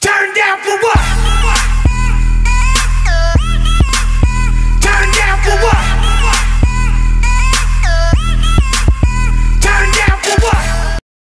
Turn down for